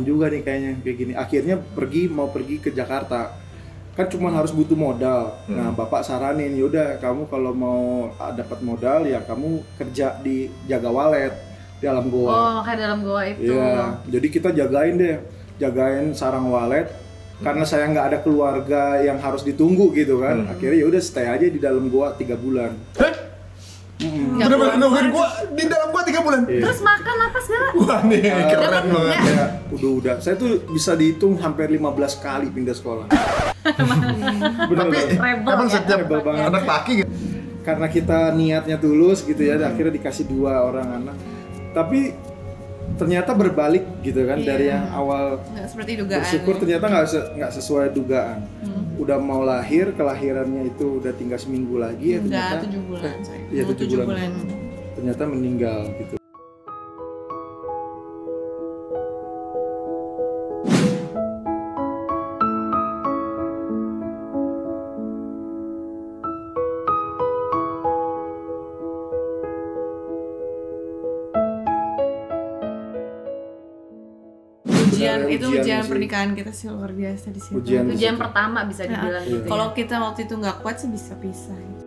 kesempatan juga nih kayaknya kayak gini. Akhirnya pergi mau pergi ke Jakarta. Kan cuma harus butuh modal. Nah bapak saranin yaudah kamu kalau mau ah, dapat modal ya kamu kerja di jaga walet di alam goa. Oh, makanya dalam goa itu. Iya, jadi kita jagain deh, jagain sarang walet. Karena saya nggak ada keluarga yang harus ditunggu gitu kan, akhirnya ya udah stay aja di dalam gua tiga bulan. Hah? Bener-bener nungguin gua di dalam gua tiga bulan. Iya. Terus makan apa segala? Wah nih keren Dapat banget. Ya, udah udah. Saya tuh bisa dihitung hampir 15 kali pindah sekolah. Bener Tapi bener. rebel Emang ya. setiap Rebel banget. anak laki gitu. Karena kita niatnya tulus gitu ya, akhirnya dikasih dua orang anak. Tapi ternyata berbalik gitu kan Iya. dari yang awal nggak seperti dugaan bersyukur ya. ternyata nggak se- nggak sesuai dugaan Hmm. udah mau lahir kelahirannya itu udah tinggal seminggu lagi ya Udah ternyata tujuh bulan Iya, Mau tujuh tujuh bulan. bulan ternyata meninggal gitu ujian sih. pernikahan kita sih luar biasa di situ Ujian. Ujian pertama bisa dibilang iya. gitu. ya. kalau kita waktu itu nggak kuat sih bisa pisah gitu.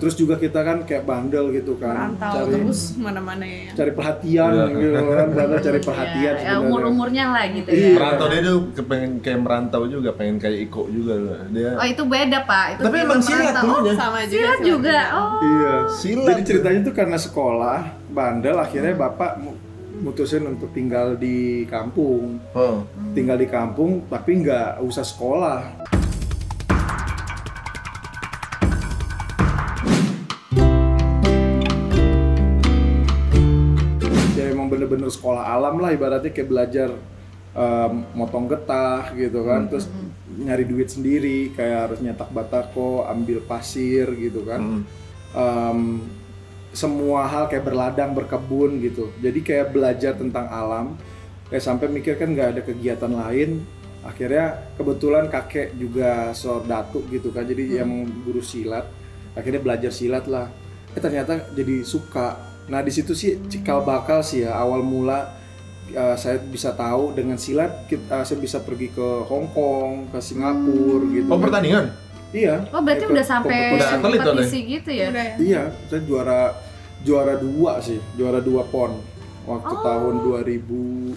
Terus juga kita kan kayak bandel gitu kan merantau cari terus mana-mana ya cari perhatian Iya. gitu kan bandel cari perhatian ya, sebenarnya. umur umurnya lah gitu Iya. ya. Merantau dia tuh pengen kayak merantau juga, pengen kayak Iko juga loh. Dia Oh itu beda pak. Itu Tapi emang silat merantau. dulunya. sama juga Silat juga. Oh. iya Silat. jadi ceritanya tuh karena sekolah bandel akhirnya bapak mu- mutusin untuk tinggal di kampung Oh. tinggal di kampung tapi nggak usah sekolah bener-bener sekolah alam lah ibaratnya kayak belajar em, motong getah gitu kan. Terus nyari duit sendiri kayak harus nyetak batako ambil pasir gitu kan. Hmm. Em, semua hal kayak berladang berkebun gitu. Jadi kayak belajar tentang alam kayak sampai mikir kan nggak ada kegiatan lain. Akhirnya kebetulan kakek juga seorang datuk gitu kan jadi yang guru silat. Akhirnya belajar silat lah. Eh ternyata jadi suka nah di situ sih cikal bakal sih ya awal mula eh, saya bisa tahu dengan silat kita, saya bisa pergi ke Hong Kong ke Singapura gitu Oh pertandingan? iya Oh berarti Ikut udah sampai kompetisi gitu ya? udah ya Iya, saya juara juara dua sih, juara dua pon waktu Oh. tahun 2000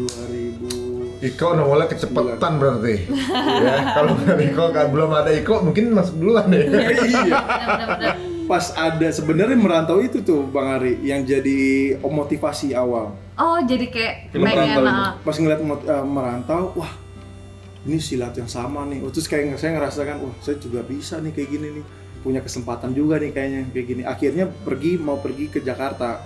2000 Iko nongolnya kecepatan berarti. ya, kalau nggak Iko kan belum ada Iko mungkin masuk duluan deh. iya, Benar-benar. Pas ada sebenarnya merantau itu tuh Bang Ari yang jadi motivasi awal. Oh jadi kayak Film pengen merantau ah, Pas ngeliat eh, merantau, wah ini silat yang sama nih. Terus kayak saya ngerasakan, wah saya juga bisa nih kayak gini nih. Punya kesempatan juga nih kayaknya kayak gini. Akhirnya pergi mau pergi ke Jakarta.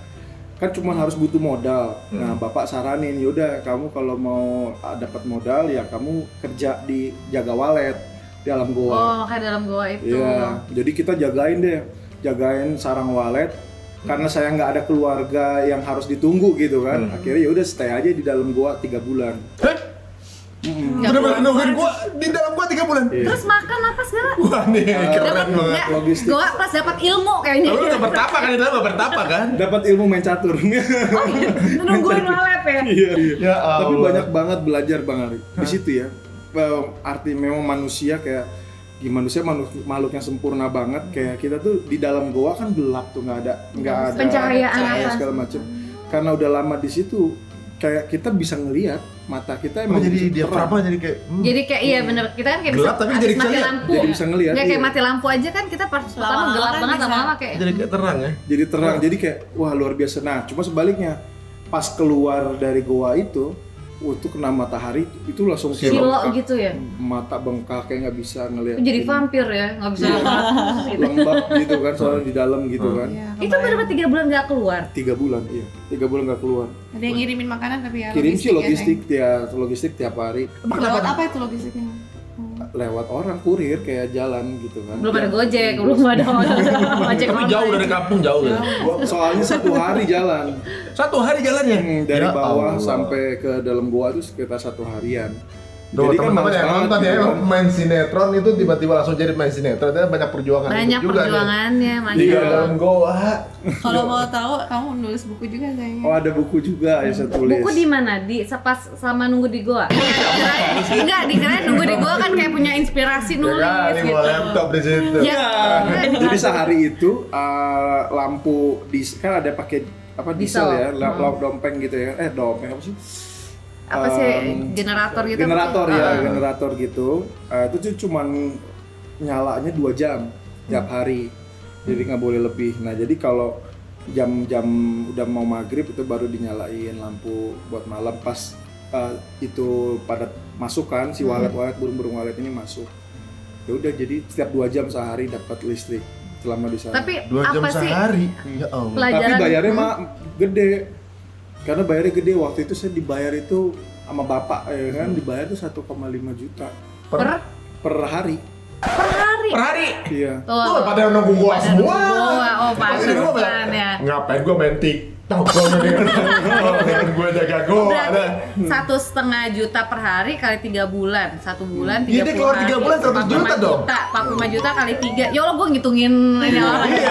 Kan cuma harus butuh modal. Nah, Bapak saranin, yaudah kamu kalau mau ah, dapat modal ya kamu kerja di jaga walet di alam goa. Oh makanya dalam goa itu. Iya, jadi kita jagain deh, jagain sarang walet. Karena saya nggak ada keluarga yang harus ditunggu gitu kan, akhirnya ya udah stay aja di dalam goa tiga bulan. Hah? Nggak Bener-bener nungguin gua di dalam gua tiga bulan. Iya. Terus makan apa segala? Wah nih keren Dapat banget. Logistik. Goa pas dapat ilmu kayaknya. Lu udah bertapa kan di dalam bertapa kan? Dapat ilmu main catur. Oh iya, nungguin walet ya. Iya, iya. Ya Tapi banyak banget belajar Bang Ari. Di situ ya. eh, Arti memang manusia kayak gimana manusia makhluk, makhluk yang sempurna banget kayak kita tuh di dalam goa kan gelap tuh nggak ada nggak ada Pencahayaan cahaya segala macam karena udah lama di situ kayak kita bisa ngelihat mata kita Oh, emang jadi bisa dia terang. apa jadi kayak hmm. Jadi kayak iya bener kita kan kayak Gelap bisa tapi jadi mati lampu. jadi bisa ngelihat Ya kayak iya. mati lampu aja kan kita pas pertama gelap kan banget lama-lama kayak jadi kayak terang ya. jadi terang jadi kayak wah luar biasa nah cuma sebaliknya pas keluar dari goa itu waktu kena matahari itu langsung silo bengkak. gitu ya. mata bengkak kayak nggak bisa ngelihat Jadi ini. vampir ya, nggak bisa lihat gitu. lembab gitu kan soalnya di dalam gitu kan. Iya, Itu benar tiga bulan nggak keluar. tiga bulan iya. Tiga bulan nggak keluar. Ada yang ngirimin makanan tapi ya kirim sih ya, logistik tiap logistik tiap hari. Lewat apa itu logistiknya lewat orang kurir kayak jalan gitu kan belum ada gojek belum ada ojek Tapi jauh dari kampung jauh ya. soalnya satu hari jalan Satu hari jalannya. Hmm, dari Ya bawah Allah. sampai ke dalam gua itu sekitar satu harian Tuh, Jadi kan teman-teman yang nonton ya, gitu kan. main sinetron itu tiba-tiba langsung jadi main sinetron, itu banyak perjuangan banyak hidup juga nih. perjuangannya Iya. Allah dalam goa. Kalau mau tahu, kamu nulis buku juga kayaknya. oh ada buku juga yang saya tulis buku di mana di sepas sama nunggu di goa enggak dikirain nunggu di goa kan kayak punya inspirasi Ya nulis kan, ini gitu laptop di situ. ya jadi sehari itu uh, lampu di kan ada pakai apa diesel, Diesel. ya, lampu dompeng gitu ya. Eh, dompeng apa sih? Apa sih Um, generator gitu Generator ya, sih? Ah. generator gitu. Uh, itu tuh cuman nyalanya dua jam tiap hari. Jadi nggak boleh lebih. Nah, jadi kalau jam-jam udah mau maghrib itu baru dinyalain lampu buat malam pas uh, itu pada masuk kan si Hmm. walet-walet burung-burung walet ini masuk. Ya udah jadi setiap dua jam sehari dapat listrik selama di sana. tapi Dua jam apa sih sehari. Ya Allah. pelajaran Tapi bayarnya Hmm. mah gede. Karena bayarnya gede waktu itu saya dibayar itu sama bapak ya kan dibayar tuh 1,5 juta per per hari. per hari Per hari. Iya. Tuh, pada nunggu gua Pada semua. gua. Oh, Pasti gua ya. Ngapain gua main TikTok gua dengan gua jaga Oh, gua. ada. satu setengah juta per hari kali tiga bulan satu bulan Iya, tiga dia keluar tiga bulan 100 juta dong. empat puluh lima juta kali tiga ya Allah gue ngitungin ini orang Iya,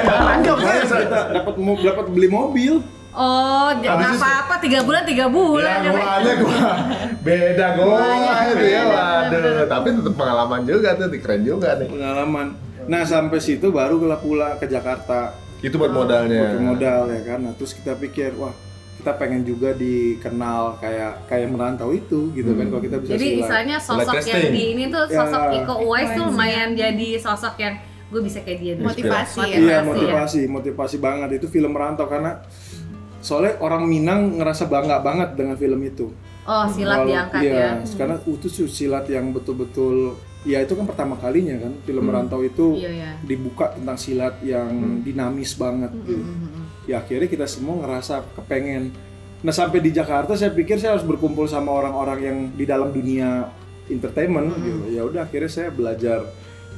saya kita dapat dapat beli mobil. Oh Habis apa-apa tiga bulan tiga bulan Ya, gua aja gua beda gua itu ya, waduh. Tapi tetap pengalaman juga tuh, keren juga nih. Pengalaman. Nah, sampai situ baru kita pulang ke Jakarta. Itu buat modalnya. Pakai modal ya kan. Nah, terus kita pikir, wah, kita pengen juga dikenal kayak kayak merantau itu gitu kan kalau kita bisa jadi istilahnya sosok Mulai yang di ini tuh Ya. sosok Iko Uwais tuh lumayan jadi sosok yang gue bisa kayak dia dulu. Motivasi ya. Iya ya. motivasi, motivasi banget itu film merantau karena soalnya orang Minang ngerasa bangga banget dengan film itu. oh silat Walau- diangkat iya, ya Karena itu tuh silat yang betul-betul, ya itu kan pertama kalinya kan film merantau itu iya ya dibuka tentang silat yang dinamis banget. gitu. Ya akhirnya kita semua ngerasa kepengen. Nah sampai di Jakarta saya pikir saya harus berkumpul sama orang-orang yang di dalam dunia entertainment. gitu. Ya udah akhirnya saya belajar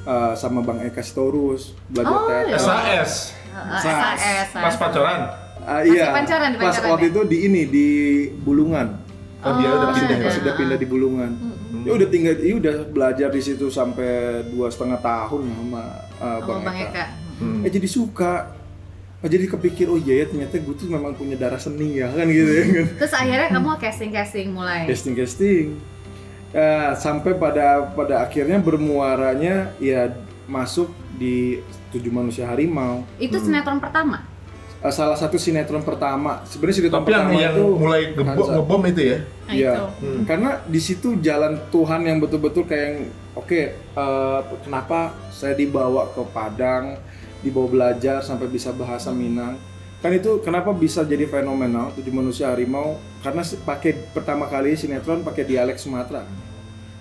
uh, sama Bang Eka Sitorus, belajar Oh, teater. iya. SAS. Eh, SAS Pas pacaran. Masih iya. pancaran di Pas waktu ya? itu di ini di Bulungan. Oh, dia udah pindah ya. Pas udah pindah di Bulungan. Ya udah tinggal, ya udah belajar di situ sampai dua setengah tahun sama uh, Bang, Bang Eka. Eka. Hmm. Eh jadi suka. Oh, jadi kepikir oh iya ya ternyata gue tuh memang punya darah seni ya kan gitu ya kan. Terus akhirnya kamu casting-casting mulai. Casting casting. Ya, sampai pada pada akhirnya bermuaranya ya masuk di Tujuh Manusia Harimau. Itu sinetron pertama. Eh, salah satu sinetron pertama. Sebenarnya sinetron Tapi yang pertama yang itu mulai gebom, Hansa. ngebom itu ya. Nah, Iya. Hmm. karena di situ jalan Tuhan yang betul-betul kayak yang, oke, eh, kenapa saya dibawa ke Padang, dibawa belajar sampai bisa bahasa Minang. Kan itu kenapa bisa jadi fenomenal tujuh manusia harimau karena pakai pertama kali sinetron pakai dialek Sumatera,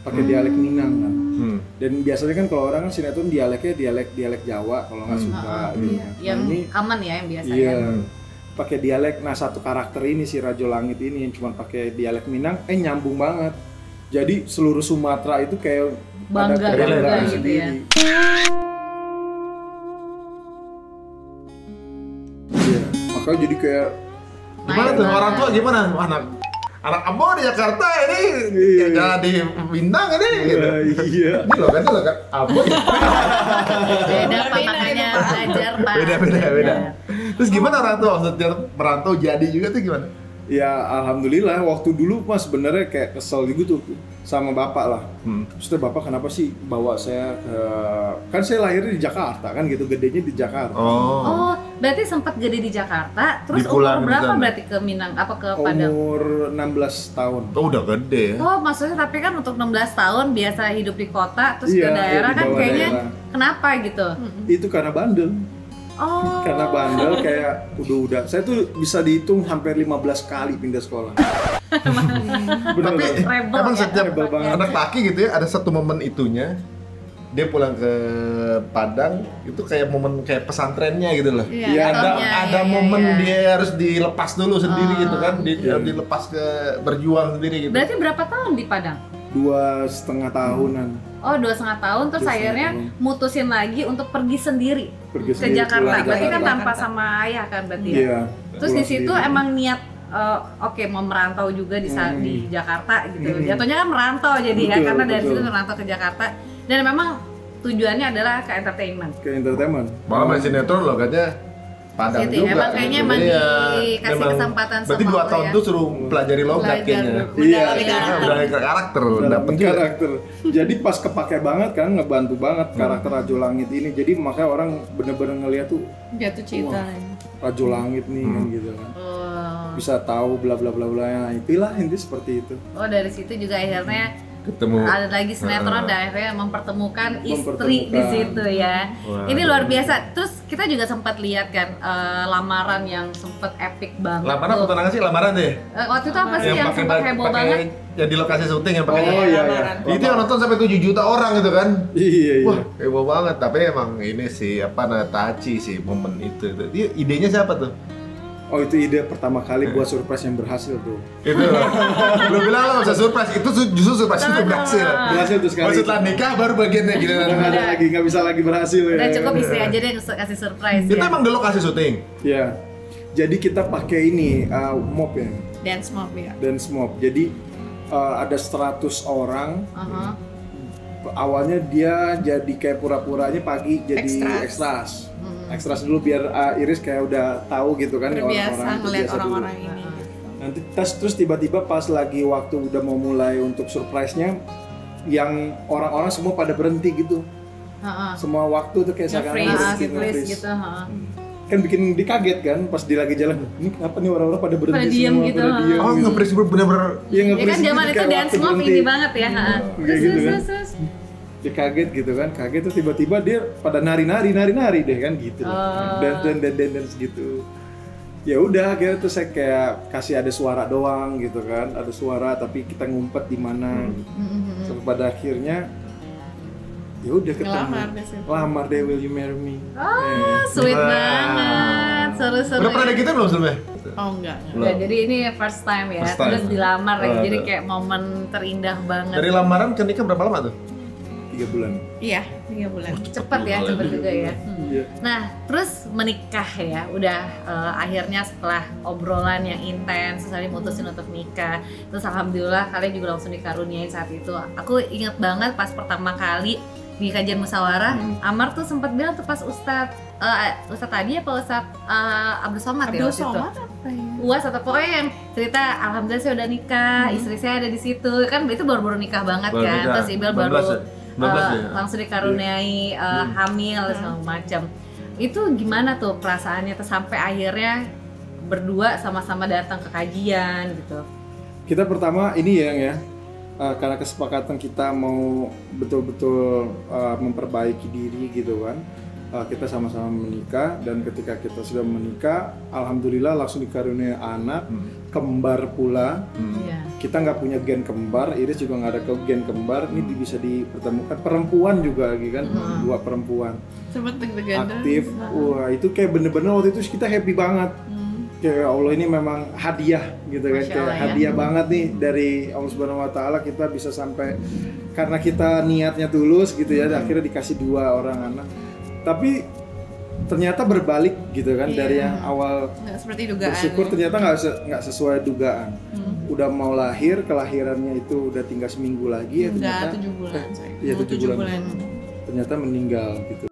pakai dialek Minang kan. Hmm. Dan biasanya kan kalau orang kan sinetron dialeknya dialek dialek Jawa kalau nggak suka Ah, ah, gitu. iya. Nah, Yang ini aman ya yang biasa Iya. ya. Pakai dialek. Nah, satu karakter ini si Rajo Langit ini yang cuma pakai dialek Minang eh nyambung banget. Jadi seluruh Sumatera itu kayak Bangga ada juga kebanggaan gitu sendiri. ya. Iya. Makanya jadi kayak Gimana tuh orang tua gimana? Anak anak ambo di Jakarta ini Iya. jangan di Bintang ini gitu. "Wah, iya. Ini loh kan loh kan ambo ya. Beda pak makanya belajar pak. beda beda beda. Iya. Terus gimana orang tua maksudnya merantau jadi juga tuh gimana? Ya alhamdulillah waktu dulu mas sebenarnya kayak kesel gitu tuh sama bapak lah. Hmm. Maksudnya bapak kenapa sih bawa saya ke kan saya lahirnya di Jakarta kan gitu gedenya di Jakarta. Oh. Oh, berarti sempat jadi di Jakarta, terus Dipulang umur berapa di sana. berarti ke Minang? Apa ke Padang? Umur 16 tahun. Oh, udah gede ya. Oh, maksudnya tapi kan untuk 16 tahun biasa hidup di kota, terus Iya, ke iya, daerah di kan kayaknya daerah. kenapa gitu? Itu karena bandel. Oh. karena bandel kayak udah udah saya tuh bisa dihitung hampir 15 kali pindah sekolah bener Tapi bener. Rebel emang ya. setiap Rebel banget. anak laki gitu ya ada satu momen itunya dia pulang ke Padang itu kayak momen kayak pesantrennya gitu loh. Iya, Iya, ada contohnya, ada iya, momen iya. dia harus dilepas dulu sendiri Oh. gitu kan, di, Iya. dilepas ke berjuang sendiri gitu. Berarti berapa tahun di Padang? dua setengah tahunan Oh dua setengah tahun terus setengah akhirnya tahun. mutusin lagi untuk pergi sendiri pergi ke sendiri Jakarta. pulang Berarti kan Jakarta. tanpa sama ayah kan berarti ya. iya Terus di situ sendiri. emang niat eh, oke mau merantau juga di Hmm. di Jakarta gitu. Hmm. Jatuhnya kan merantau jadi ya Betul, karena dari betul. situ merantau ke Jakarta dan memang tujuannya adalah ke entertainment. ke entertainment Malah main sinetron loh katanya Padang Gitu ya, juga. emang kayaknya emang Iya, dikasih emang- kesempatan Berarti sama dua Allah tahun ya. tuh suruh pelajari logat Belajar kayaknya. Iya. mendalami Nah, karakter. udah karakter. Jadi pas kepake banget kan ngebantu banget karakter Rajo Langit ini. Jadi makanya orang bener-bener ngeliat tuh Jatuh cinta. Rajo Langit nih kan gitu kan. Oh. Bisa tahu bla bla bla bla. Nah, itulah inti seperti itu. Oh dari situ juga akhirnya Ketemu. ada lagi sinetron Ah. dan akhirnya mempertemukan istri di situ ya. Wah. Ini luar biasa. Terus kita juga sempat lihat kan eh, lamaran yang sempat epic banget. Lamaran atau tunangan sih lamaran deh. Eh, waktu itu apa sih yang, sempat ba- heboh pakai- banget? yang di lokasi syuting yang pakai Oh iya iya. lamaran. itu yang nonton sampai 7 juta orang gitu kan. Iya iya. Wah, heboh banget. Tapi emang ini sih apa namanya Tachi sih momen itu. itu. Dia idenya siapa tuh? Oh itu ide pertama kali buat surprise yang berhasil tuh. Itu loh. Lu bilang lo nggak usah surprise. Itu justru surprise itu berhasil. Berhasil tuh sekali. Baru setelah nikah baru bagiannya gitu. Nggak ada lagi, nggak bisa lagi berhasil ya. Udah cukup istri aja deh yang kasih surprise Itu ya. emang di lokasi syuting. Ya. Jadi kita pakai ini uh, mop ya, Dance mob ya. dance mop. Jadi uh, ada 100 orang. Aha. Awalnya dia jadi kayak pura-puranya pagi jadi Extras. ekstras. Hmm. Ekstras dulu biar uh, Iris kayak udah tahu gitu kan orang-orang ngeliat orang-orang ini. Nanti tes terus tiba-tiba pas lagi waktu udah mau mulai untuk surprise-nya yang orang-orang semua pada berhenti gitu. Ha-ha. Semua waktu tuh kayak seakan-akan berhenti, nge-freeze. gitu. ha. Kan bikin dikaget kan pas dia lagi jalan. Ini kenapa nih orang-orang pada berhenti Pada diem semua, gitu, pada ha. diem Oh, gitu. nge-freeze bener-bener Iya Ya nge-freeze kan gitu, zaman itu dance berhenti. ini banget ya. ha. Kayak Terus gitu terus kan. terus, terus. Dia kaget gitu kan, kaget tuh tiba-tiba dia pada nari-nari, nari-nari deh kan gitu. Oh. Dan dan dan dan dance gitu. Ya udah akhirnya tuh saya kayak kasih ada suara doang gitu kan, ada suara tapi kita ngumpet di mana. Mhm. Sampai pada akhirnya ya udah ketemu. Ngelamar deh sih. Lamar deh, will you marry me? Oh, sweet Wah. banget. Seru-seru. Udah pernah ada gitu belum sebelumnya? Oh enggak. enggak. Udah, jadi ini first time ya. First time. Terus dilamar lagi. Oh, Jadi kayak momen terindah banget. Dari lamaran ke nikah berapa lama tuh? Tiga bulan. Iya, tiga bulan. cepet ya, cepet juga ya. Iya. Nah, terus menikah ya, udah eh, akhirnya setelah obrolan yang intens, tadi mutusin untuk nikah. Terus alhamdulillah kalian juga langsung dikaruniain saat itu. Aku inget banget pas pertama kali di kajian musyawarah, Amar tuh sempat bilang tuh pas Ustadz, eh, Ustadz tadi apa Ustadz eh, Abdul Somad ya Abdul waktu itu? Somad apa ya? Uas atau pokoknya yang cerita alhamdulillah saya udah nikah, istri saya ada di situ. Kan itu baru-baru nikah banget Baru kan. nikah. Terus Ibel 19 baru ya? 19 eh, ya? langsung dikaruniai eh, hamil segala macam. Itu gimana tuh perasaannya tuh sampai akhirnya berdua sama-sama datang ke kajian gitu. Kita pertama ini ya, Yang ya. uh, karena kesepakatan kita mau betul-betul uh, memperbaiki diri gitu kan. Uh, kita sama-sama menikah dan ketika kita sudah menikah, alhamdulillah langsung dikaruniai anak kembar pula. Hmm. Iya. Kita nggak punya gen kembar, Iris juga nggak ada ke gen kembar. Ini di- bisa dipertemukan perempuan juga lagi kan, Hmm. dua perempuan Sempet deg-degan. aktif. Wah itu kayak bener-bener waktu itu kita happy banget. Hmm. kayak ya Allah ini memang hadiah gitu kan kayak Allah, ya. hadiah banget nih dari Allah Subhanahu wa taala kita bisa sampai karena kita niatnya tulus gitu ya dan akhirnya dikasih dua orang anak. Tapi ternyata berbalik gitu kan Iya. dari yang awal Nggak seperti dugaan. bersyukur ya. ternyata nggak se- nggak sesuai dugaan. Hmm. Udah mau lahir, kelahirannya itu udah tinggal seminggu lagi ya Enggak, ternyata tujuh bulan. saya. iya, Mau tujuh bulan. ternyata meninggal gitu.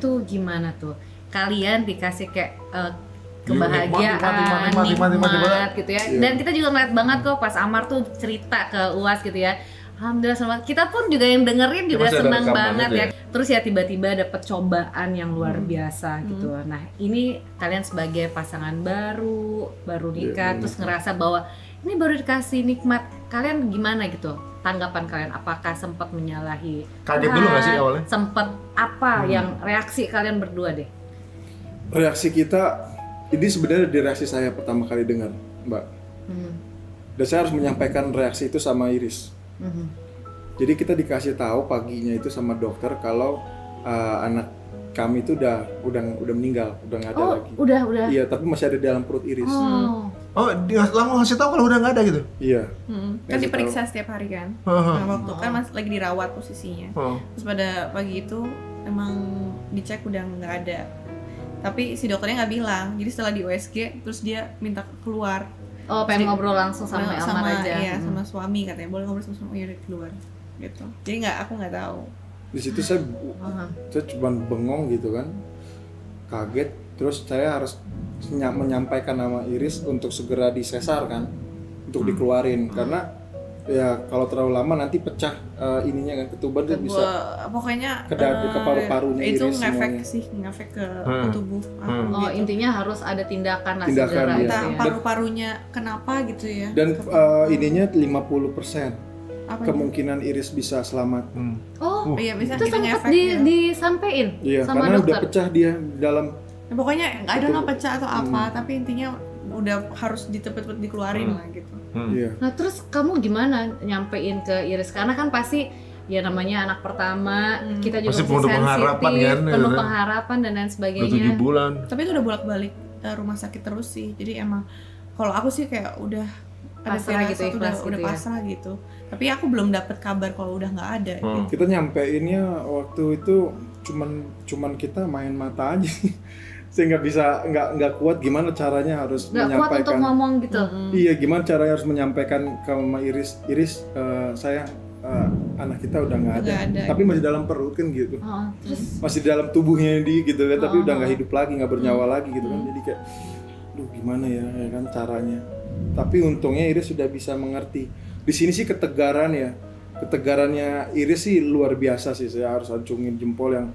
Itu gimana tuh? Kalian dikasih kayak eh, kebahagiaan, nikmat banget. gitu ya. Iya. Dan kita juga ngeliat banget kok pas Amar tuh cerita ke Uas gitu ya. Alhamdulillah selamat. Kita pun juga yang dengerin Ya, juga ada senang banget ya. ya. Terus ya tiba-tiba dapet cobaan yang luar Hmm. biasa gitu. Nah ini kalian sebagai pasangan baru, baru nikah, benar. terus ngerasa bahwa ini baru dikasih nikmat. Kalian gimana gitu? Tanggapan kalian apakah sempat menyalahi? Kaget dulu nggak sih awalnya? Sempet apa Hmm. yang reaksi kalian berdua deh? Reaksi kita ini sebenarnya di reaksi saya pertama kali dengar, Mbak. Hmm. dan saya harus menyampaikan reaksi itu sama Iris Mhm. jadi kita dikasih tahu paginya itu sama dokter kalau uh, anak kami itu udah udah udah meninggal udah nggak ada Oh, lagi udah udah. iya tapi masih ada di dalam perut Iris Oh. Oh, dia langsung ngasih tahu kalau udah nggak ada gitu. iya Hmm, Kasih kan diperiksa setiap hari kan. Heeh. Nah, waktu kan masih lagi dirawat posisinya. Oh. Terus pada pagi itu emang dicek udah nggak ada. Tapi si dokternya nggak bilang. Jadi setelah di USG terus dia minta keluar Oh, pengen Jadi- ngobrol langsung sama, sama, Elmar aja. iya, Hmm. sama suami katanya. Boleh ngobrol sama suami ya udah keluar. Gitu. Jadi nggak aku nggak tahu. di situ saya Aha. saya cuma bengong gitu kan kaget terus saya harus menyampaikan nama Iris untuk segera disesar kan untuk dikeluarin karena ya kalau terlalu lama nanti pecah eh, ininya kan ketuban tuh bisa pokoknya ke da- eh, ke paru-parunya itu iris ngefek semuanya. sih ngefek ke, ke Hmm. tubuh aku Hmm. Oh, gitu. intinya harus ada tindakan lah Tindakan, segera iya. gitu entah ya. paru-parunya kenapa gitu ya dan eh, ininya 50% apa kemungkinan Iris bisa selamat Hmm. Oh, iya bisa itu sempat di, ya. disampein iya sama karena udah dokter. pecah dia di dalam Ya, pokoknya nggak ada nggak pecah atau apa Hmm. tapi intinya udah harus ditepet-tepet dikeluarin Hmm. lah gitu Hmm. iya Nah, terus kamu gimana nyampein ke Iris? Karena kan pasti ya namanya anak pertama, Hmm. kita juga masih penuh pengharapan kan, penuh ya. pengharapan dan lain Udah sebagainya. tujuh bulan. tapi itu udah bolak-balik eh, rumah sakit terus sih jadi emang kalau aku sih kayak udah ada Pasrah firasat, gitu, udah ikhlas udah gitu ya. pasrah gitu tapi aku belum dapet kabar kalau udah nggak ada Hmm. gitu. kita nyampeinnya waktu itu cuman cuman kita main mata aja saya nggak bisa nggak nggak kuat gimana caranya harus Nggak kuat untuk menyampaikan ngomong gitu. Iya gimana caranya harus menyampaikan ke Mama Iris Iris eh, saya eh, anak kita udah nggak ada. Ada. tapi masih dalam perut kan gitu. Oh, terus? Masih dalam tubuhnya dia gitu kan tapi Oh. udah nggak hidup lagi nggak bernyawa lagi gitu kan. Jadi kayak duh gimana ya ya kan caranya. Tapi untungnya Iris sudah bisa mengerti. Di sini sih ketegaran ya. Ketegarannya Iris sih luar biasa sih. Saya harus acungin jempol yang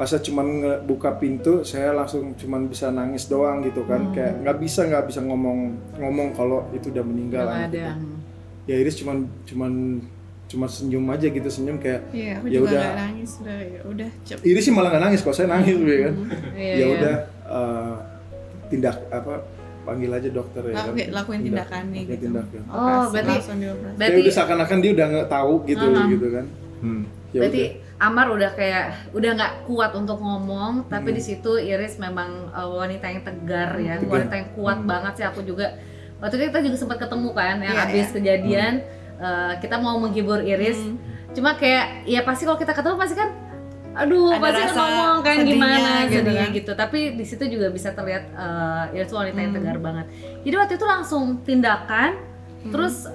pas saya cuman buka pintu saya langsung cuman bisa nangis doang gitu kan kayak nggak bisa nggak bisa ngomong ngomong kalau itu udah meninggal nggak anak ada. kita. ya Iris cuman cuman cuma senyum aja gitu senyum kayak Iya, Ya juga udah. nangis udah ya udah. Iris sih malah nggak nangis kok saya nangis ya kan Iya, ya iya. udah eh, tindak apa panggil aja dokter ya Laku- kan lakuin Tindak- tindakannya lakuin gitu. tindakan. Oh, Operasi, berarti- Berarti udah seakan-akan dia udah nggak tahu gitu Uh-huh. gitu kan Hmm. ya berarti udah. Amar udah kayak udah nggak kuat untuk ngomong, tapi Hmm. di situ Iris memang uh, wanita yang tegar ya, Tegar. wanita yang kuat Hmm. banget sih aku juga. Waktu itu kita juga sempat ketemu kan, yang Iya, habis iya. kejadian uh, kita mau menghibur Iris, Hmm. cuma kayak ya pasti kalau kita ketemu pasti kan aduh Ada pasti kan ngomong kan gimana gitu kan. gitu tapi di situ juga bisa terlihat uh, Iris wanita yang Hmm. tegar banget jadi waktu itu langsung tindakan Hmm. terus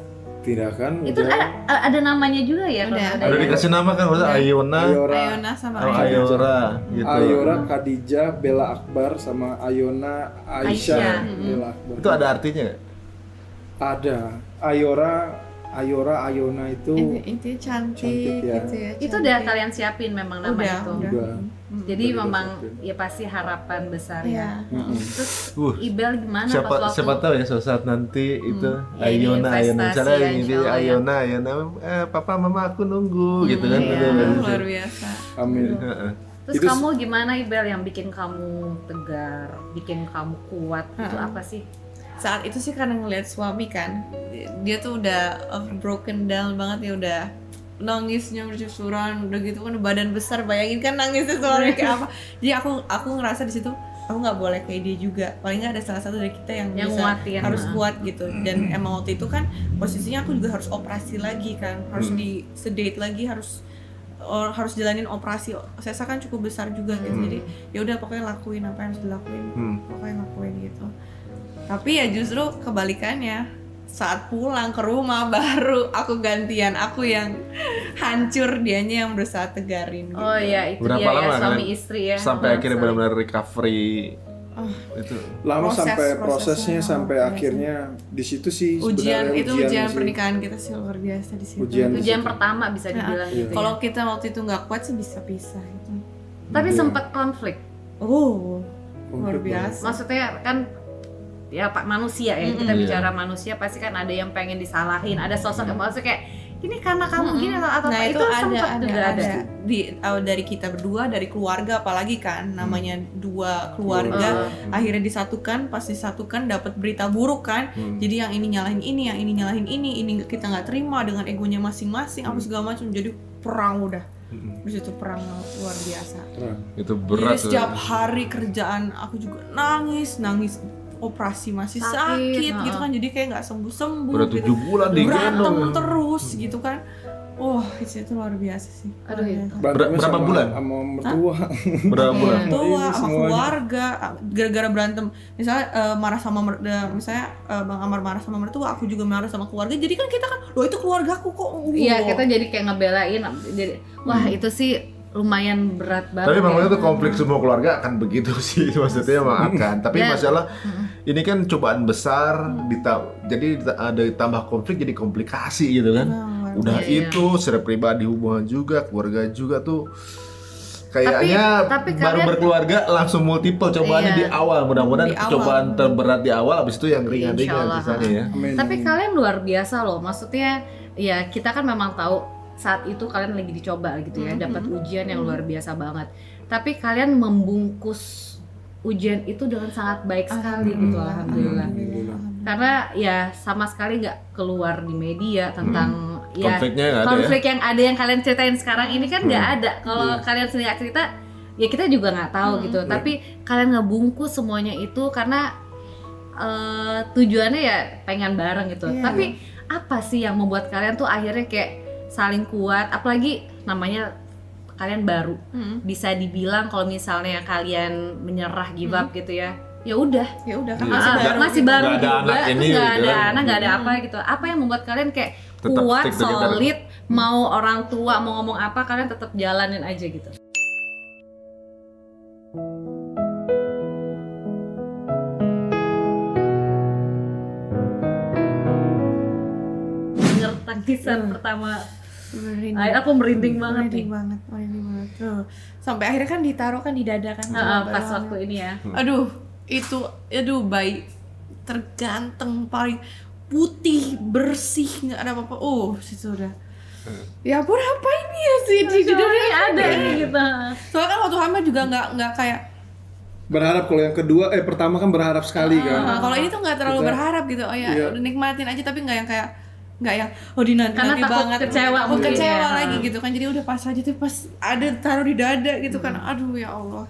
tindakan itu udah ada ada namanya juga ya Udah. Ada dikasih nama kan, maksudnya Udah. Ayona, Ayora Ayona sama Ayona. Ayora, gitu. Ayora Khadijah Bella Akbar sama Ayona Aisyah, Aisyah. Bella Akbar Itu ada artinya ada Ayora Ayora Ayona itu intinya cantik, Cantik ya. gitu ya. itu cantik. udah kalian siapin memang nama Udah, itu udah. Hmm. jadi memang ya pasti harapan besar ya Mm-mm. terus Uh, Ibel gimana siapa pas waktu siapa tahu ya suatu saat nanti itu Ya, Ayona Ayona ya, ini ya. Ayona Ayona eh papa mama aku nunggu gitu kan iya. Luar biasa. Amin Heeh. terus Itu- kamu gimana Ibel yang bikin kamu tegar bikin kamu kuat itu Heeh. apa sih Saat itu sih karena ngeliat suami kan, dia tuh udah uh, broken down banget ya udah nangisnya bercucuran udah gitu kan badan besar bayangin kan nangisnya suaranya kayak apa. Jadi aku aku ngerasa di situ aku nggak boleh kayak dia juga. Paling nggak ada salah satu dari kita yang, yang bisa nguatin harus Heeh. kuat gitu. Dan emang waktu itu kan posisinya aku juga harus operasi lagi kan. Harus di sedate lagi harus or- harus jalanin operasi. Sesa kan cukup besar juga gitu. Hmm. jadi ya udah pokoknya lakuin apa yang harus dilakuin. Hmm. pokoknya lakuin gitu. Tapi ya justru kebalikannya saat pulang ke rumah baru aku gantian aku yang hancur dianya yang berusaha tegarin gitu. oh ya itu Berapa dia ya lama suami kalian istri ya sampai akhirnya benar-benar recovery Oh. itu lama Proses- sampai prosesnya prosesnya sampai luar biasa. akhirnya di situ sih ujian itu ujian sih. pernikahan kita sih luar biasa di situ Ujian. ujian pertama bisa dibilang Iya. gitu ya. kalau kita waktu itu nggak kuat sih bisa pisah gitu tapi Iya. sempat konflik oh luar biasa maksudnya kan ya pak manusia ya kita Mm-mm. bicara manusia pasti kan ada yang pengen disalahin ada sosok yang maksudnya kayak ini karena kamu Mm-mm. gini atau atau nah apa?" itu, ada ada juga ada, di uh, dari kita berdua dari keluarga apalagi kan namanya dua keluarga Eh, akhirnya disatukan pas disatukan dapat berita buruk kan Hmm. jadi yang ini nyalahin ini yang ini nyalahin ini ini kita nggak terima dengan egonya masing-masing apa segala macam jadi perang udah Hmm. di situ perang luar biasa. Itu jadi berat. setiap tuh. hari kerjaan aku juga nangis nangis operasi masih Sakit, sakit, gitu kan jadi kayak nggak sembuh sembuh Udah gitu tujuh bulan di berantem terus gitu kan wah itu, itu luar biasa sih Aduh, iya. biasa. Berantemnya berapa sama- bulan? Sama mertua. Berapa Iya. bulan? tua Ini sama keluarga gara-gara berantem misalnya eh, marah sama mer- eh, misalnya eh, bang Amar marah sama mertua aku juga marah sama keluarga jadi kan kita kan loh itu keluargaku kok Iya, Wow. kita jadi kayak ngebelain jadi wah itu sih lumayan berat banget. Tapi memang ya. itu konflik semua keluarga akan begitu sih maksudnya emang akan. Tapi Ya. masalah Mm-mm. ini kan cobaan besar, dita- jadi ada tambah konflik jadi komplikasi gitu kan. Luar Udah Iya, itu secara pribadi hubungan juga, keluarga juga tuh kayaknya tapi baru kalian- berkeluarga langsung multiple cobaannya Iya. di awal. Mudah-mudahan Di awal. cobaan terberat di awal, habis itu yang ringan-ringan sisanya ya. Amin. Tapi kalian luar biasa loh. Maksudnya ya kita kan memang tahu saat itu kalian lagi dicoba gitu ya, Mhm. dapat ujian yang luar biasa banget. Tapi kalian membungkus ujian itu dengan sangat baik sekali gitu alhamdulillah. Alhamdulillah. Karena ya sama sekali nggak keluar di media tentang ya Konfliknya ada ya. konflik yang ada yang kalian ceritain sekarang ini kan nggak ada. Kalau Iya. kalian sendiri cerita, ya kita juga nggak tahu Hmm. gitu. Tapi kalian ngebungkus semuanya itu karena eh, tujuannya ya pengen bareng gitu. Iya. Tapi apa sih yang membuat kalian tuh akhirnya kayak saling kuat? Apalagi namanya kalian baru Hmm. bisa dibilang kalau misalnya kalian menyerah give up gitu ya. Ya udah ya udah kan Iya. masih Ah, baru masih gitu. baru Nggak ada juga, anak ini nggak gitu ada kan. anak, nggak ada Hmm. apa gitu. Apa yang membuat kalian kayak Tetap kuat, solid, mau orang tua mau ngomong apa kalian tetap jalanin aja gitu. Denger tangisan Hmm. pertama, Merinding. Ay, aku merinding banget merinding nih. banget merinding banget tuh sampai akhirnya kan ditaruh kan di dada kan Ah, ah, pas waktu ini ya. aduh itu aduh bayi terganteng paling putih bersih nggak ada apa-apa oh situ udah ya ampun apa ini ya sih di dada ada ini gitu. soalnya kan waktu hamil juga nggak nggak kayak Berharap kalau yang kedua, eh pertama kan berharap sekali ah, kan. kalau ini tuh nggak terlalu Kita- berharap gitu oh ya Iya. udah nikmatin aja tapi nggak yang kayak nggak yang oh dinanti nanti takut banget. kecewa takut kecewa ya. lagi gitu kan. Jadi udah pas aja tuh pas ada taruh di dada gitu kan. Aduh ya Allah